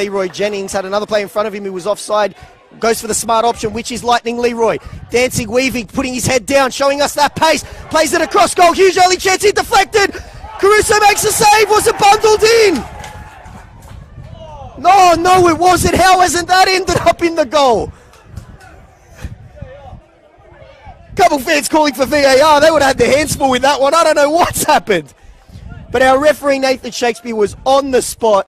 Leroy Jennings had another play in front of him who was offside. Goes for the smart option, which is Lightning Leroy. Dancing, weaving, putting his head down, showing us that pace. Plays it across goal. Huge early chance. He deflected. Caruso makes a save. Was it bundled in? No, no, it wasn't. How hasn't that ended up in the goal? Couple fans calling for VAR. They would have had their hands full with that one. I don't know what's happened. But our referee, Nathan Shakespeare, was on the spot.